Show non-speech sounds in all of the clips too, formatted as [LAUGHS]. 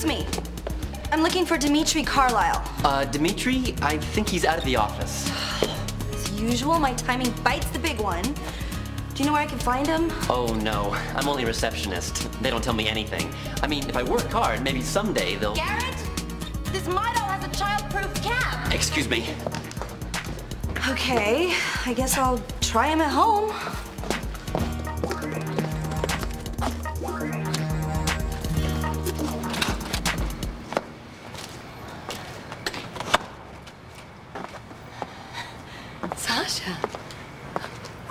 Excuse me. I'm looking for Dimitri Carlisle. Uh, Dimitri, I think he's out of the office. As usual, my timing bites the big one. Do you know where I can find him? Oh no, I'm only a receptionist. They don't tell me anything. I mean, if I work hard, maybe someday they'll... Garrett? This model has a child-proof cap. Excuse me. Okay, I guess I'll try him at home.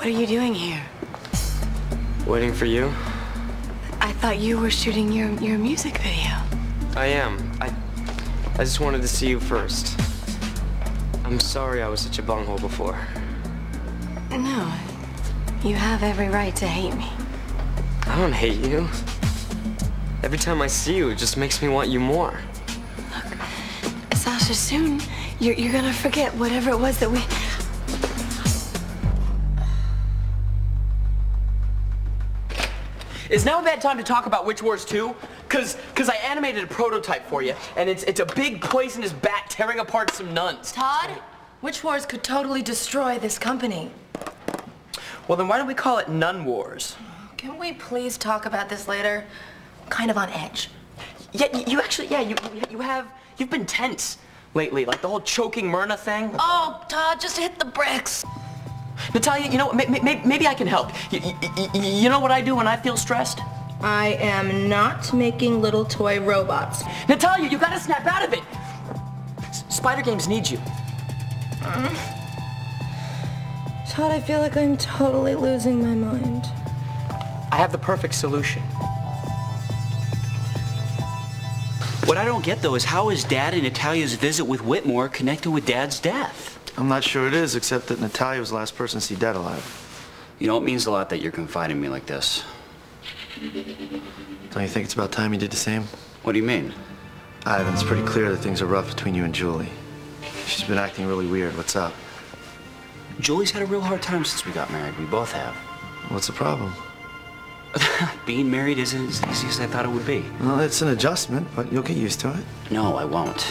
Are you doing here? Waiting for you? I thought you were shooting your, your music video. I am. I, I just wanted to see you first. I'm sorry I was such a bunghole before. No, you have every right to hate me. I don't hate you. Every time I see you, it just makes me want you more. Look, Sasha, soon you're, you're gonna forget whatever it was that we. Is now a bad time to talk about Witch Wars 2? Cause, cause I animated a prototype for you, and it's it's a big poisonous bat tearing apart some nuns. Todd, Witch Wars could totally destroy this company. Well, then why don't we call it Nun Wars? Can we please talk about this later? I'm kind of on edge. Yeah, you actually, yeah, you you have you've been tense lately, like the whole choking Myrna thing. Oh, Todd, just hit the bricks. Natalia, you know, may, may, maybe I can help. You, you know what I do when I feel stressed? I am not making little toy robots. Natalia, you gotta snap out of it. S- Spyder Games need you. Uh, Todd, I feel like I'm totally losing my mind. I have the perfect solution. What I don't get though is how is Dad and Natalia's visit with Whitmore connected with Dad's death? I'm not sure it is, except that Natalia was the last person to see Dad alive. You know, it means a lot that you're confiding in me like this. Don't you think it's about time you did the same? What do you mean? Ivan, it's pretty clear that things are rough between you and Julie. She's been acting really weird. What's up? Julie's had a real hard time since we got married. We both have. What's the problem? [LAUGHS] Being married isn't as easy as I thought it would be. Well, it's an adjustment, but you'll get used to it. No, I won't.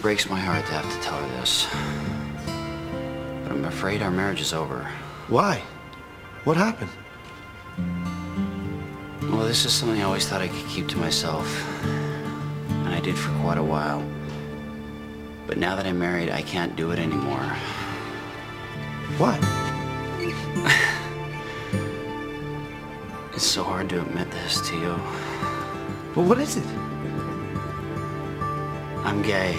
It breaks my heart to have to tell her this. But I'm afraid our marriage is over. Why? What happened? Well, this is something I always thought I could keep to myself. And I did for quite a while. But now that I'm married, I can't do it anymore. What? [LAUGHS] It's so hard to admit this to you. Well, what is it? I'm gay.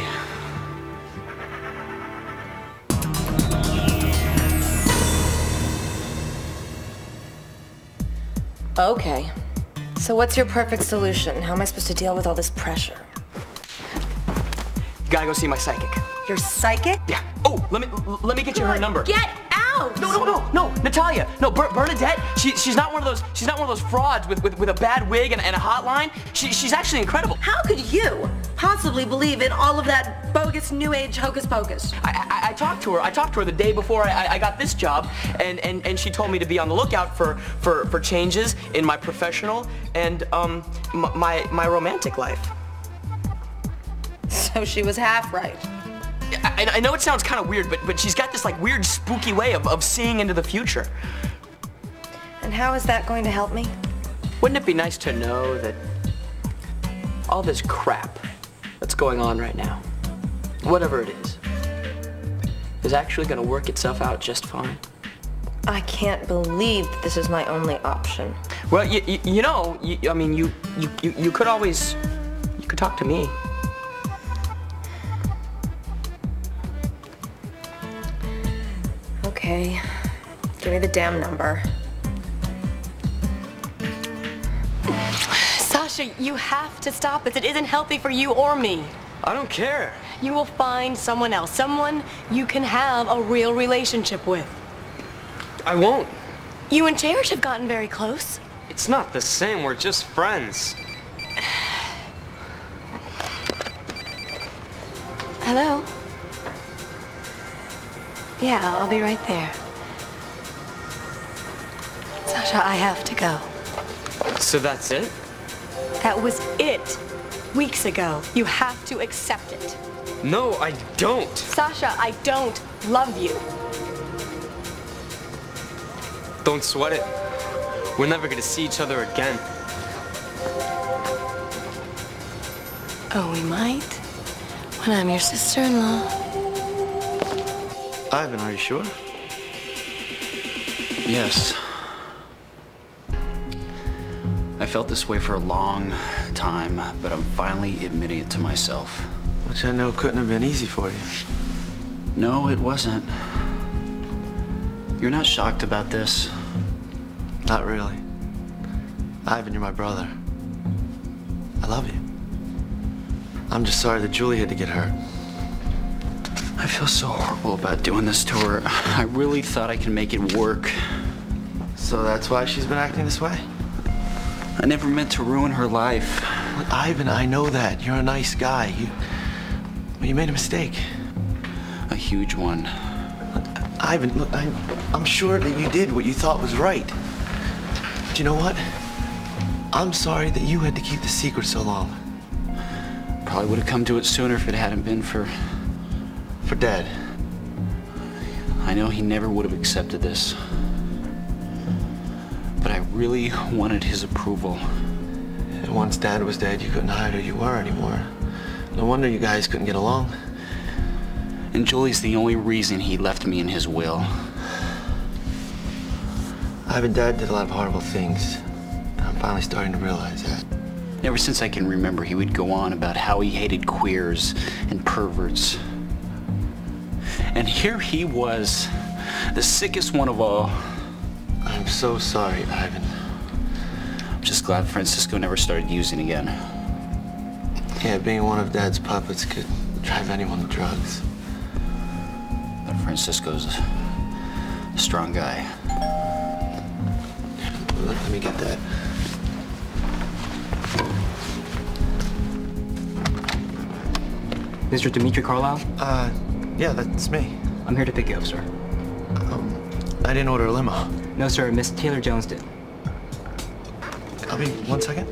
Okay. So what's your perfect solution? How am I supposed to deal with all this pressure? You gotta go see my psychic. You're psychic? Yeah. Oh, let me let me get you her number. Get out! No, no, no, no, Natalia. No, Ber- Bernadette. She, she's not one of those. She's not one of those frauds with, with, with a bad wig and, and a hotline. She, she's actually incredible. How could you possibly believe in all of that bogus new age hocus pocus? I, I, I talked to her. I talked to her the day before I, I, I got this job, and, and, and she told me to be on the lookout for, for, for changes in my professional and um my my romantic life. So she was half right. I, I know it sounds kind of weird, but but she's got this like weird spooky way of, of seeing into the future. And how is that going to help me? Wouldn't it be nice to know that all this crap that's going on right now, whatever it is, is actually going to work itself out just fine? I can't believe that this is my only option. Well, you, you, you know, you, I mean, you, you, you, you could always, you could talk to me. Okay. Give me the damn number. Sasha, you have to stop this. It isn't healthy for you or me. I don't care. You will find someone else, someone you can have a real relationship with. I won't. You and Cherish have gotten very close. It's not the same. We're just friends. Hello? Yeah, I'll be right there. Sasha, I have to go. So that's it? That was it. Weeks ago. You have to accept it. No, I don't. Sasha, I don't love you. Don't sweat it. We're never gonna see each other again. Oh, we might? When I'm your sister-in-law. Ivan, are you sure? Yes. I felt this way for a long time, but I'm finally admitting it to myself. Which I know couldn't have been easy for you. No, it wasn't. You're not shocked about this? Not really. Ivan, you're my brother. I love you. I'm just sorry that Julie had to get hurt. I feel so horrible about doing this to her. I really thought I could make it work. So that's why she's been acting this way? I never meant to ruin her life. Look, Ivan, I know that. You're a nice guy. You, well, you made a mistake. A huge one. Ivan, look, I, I'm sure that you did what you thought was right. Do you know what? I'm sorry that you had to keep the secret so long. Probably would have come to it sooner if it hadn't been for... For Dad. I know he never would have accepted this. But I really wanted his approval. And once Dad was dead, you couldn't hide who you were anymore. No wonder you guys couldn't get along. And Julie's the only reason he left me in his will. Ivan, Dad did a lot of horrible things. I'm finally starting to realize that. Ever since I can remember, he would go on about how he hated queers and perverts. And here he was, the sickest one of all. I'm so sorry, Ivan. I'm just glad Francisco never started using again. Yeah, being one of Dad's puppets could drive anyone to drugs. But Francisco's a strong guy. Let, let me get that. Mr. Dimitri Carlisle? Uh, yeah, that's me. I'm here to pick you up, sir. Um, I didn't order a limo. No, sir. Miss Taylor Jones did. I'll be one second.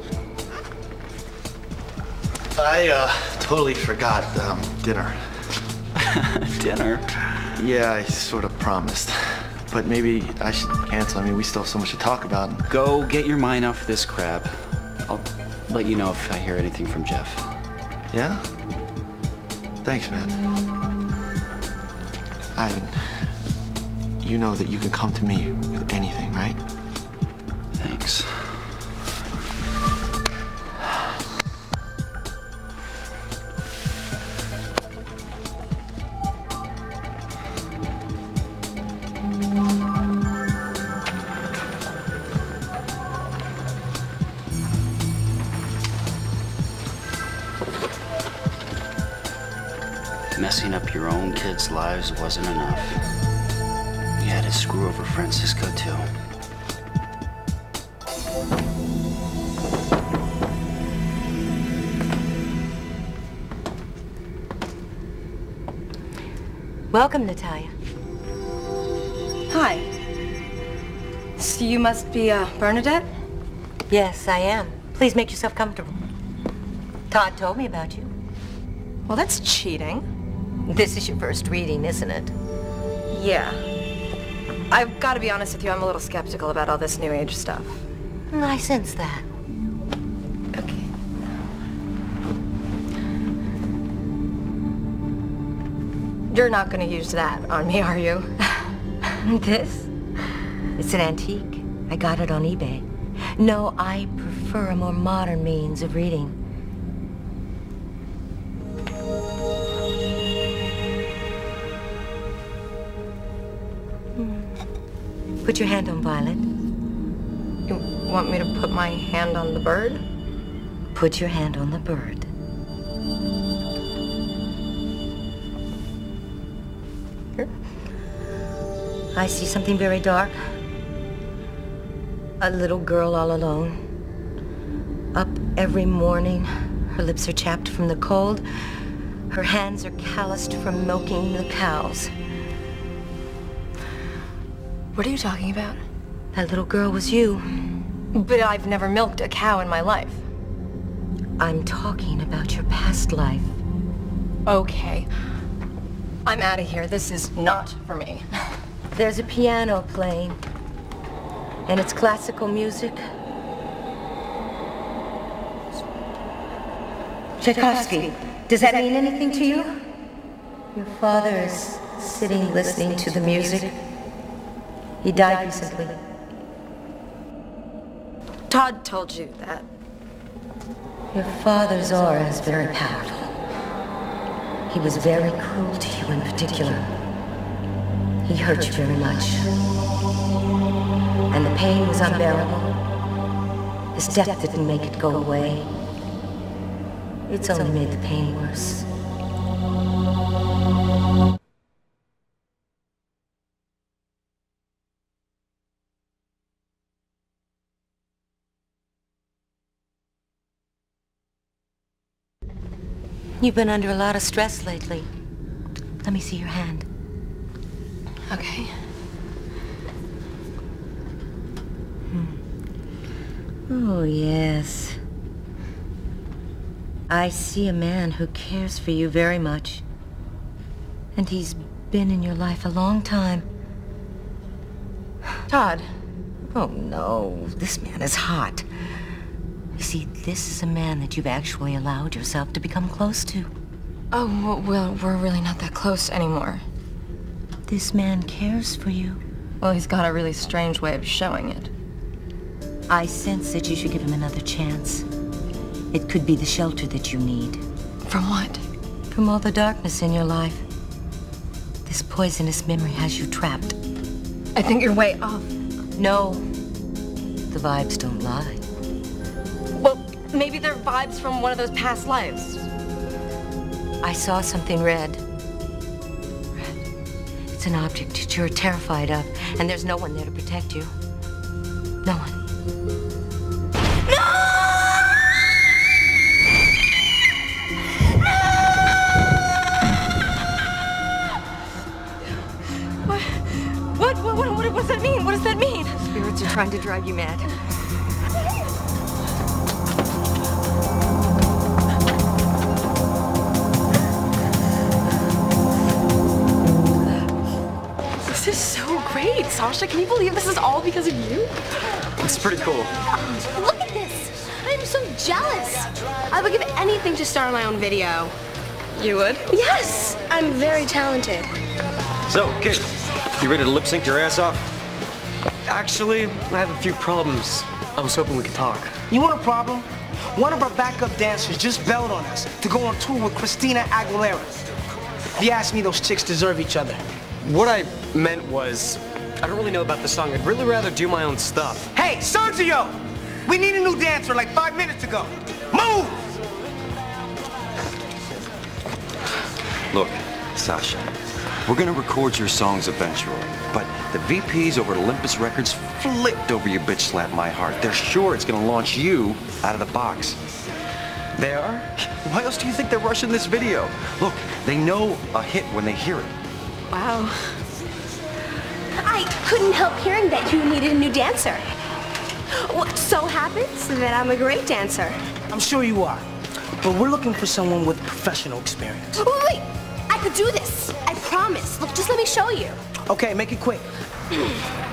I, uh, totally forgot, um, dinner. [LAUGHS] Dinner? Yeah, I sort of promised. But maybe I should cancel. I mean, we still have so much to talk about. Go get your mind off this crap. I'll let you know if I hear anything from Jeff. Yeah? Thanks, man. Ivan, you know that you can come to me with anything, right? Thanks. Messing up your own kids' lives wasn't enough. You had to screw over Francisco, too. Welcome, Natalia. Hi. So you must be, uh, Bernadette? Yes, I am. Please make yourself comfortable. Todd told me about you. Well, that's cheating. This is your first reading, isn't it? Yeah. I've got to be honest with you, I'm a little skeptical about all this New Age stuff. I sense that. Okay. You're not going to use that on me, are you? [LAUGHS] this? It's an antique. I got it on eBay. No, I prefer a more modern means of reading. Put your hand on Violet. You want me to put my hand on the bird? Put your hand on the bird. Here. I see something very dark. A little girl all alone. Up every morning. Her lips are chapped from the cold. Her hands are calloused from milking the cows. What are you talking about? That little girl was you. But I've never milked a cow in my life. I'm talking about your past life. Okay. I'm out of here. This is not for me. [LAUGHS] There's a piano playing. And it's classical music. Tchaikovsky, does that mean anything to you? Your father is sitting listening to the music. He died recently. Todd told you that. Your father's aura is very powerful. He was very cruel to you in particular. He hurt you very much. And the pain was unbearable. His death didn't make it go away. It's only made the pain worse. You've been under a lot of stress lately. Let me see your hand. Okay. Hmm. Oh, yes. I see a man who cares for you very much. And he's been in your life a long time. Todd. Oh, no. This man is hot. You see, this is a man that you've actually allowed yourself to become close to. Oh, well, we're really not that close anymore. This man cares for you. Well, he's got a really strange way of showing it. I sense that you should give him another chance. It could be the shelter that you need. From what? From all the darkness in your life. This poisonous memory has you trapped. I think you're way off. No. The vibes don't lie. Maybe they're vibes from one of those past lives. I saw something red. Red. It's an object that you're terrified of, and there's no one there to protect you. No one. What? What? What? What, what does that mean? What does that mean? Spirits are trying to drive you mad. Sasha. Can you believe this is all because of you? It's pretty cool. Look at this! I'm so jealous. I would give anything to star in my own video. You would? Yes! I'm very talented. So, kid, you ready to lip sync your ass off? Actually, I have a few problems. I was hoping we could talk. You want a problem? One of our backup dancers just bailed on us to go on tour with Christina Aguilera. If you ask me, those chicks deserve each other. What I meant was, I don't really know about the song. I'd really rather do my own stuff. Hey, Sergio! We need a new dancer like five minutes ago. Move! Look, Sasha, we're gonna record your songs eventually, but the VPs over at Olympus Records flipped over your bitch slap my heart. They're sure it's gonna launch you out of the box. They are? Why else do you think they're rushing this video? Look, they know a hit when they hear it. Wow. I couldn't help hearing that you needed a new dancer. What so happens that I'm a great dancer. I'm sure you are. But we're looking for someone with professional experience. Wait, wait, I could do this. I promise. Look, just let me show you. Okay, make it quick. [CLEARS THROAT]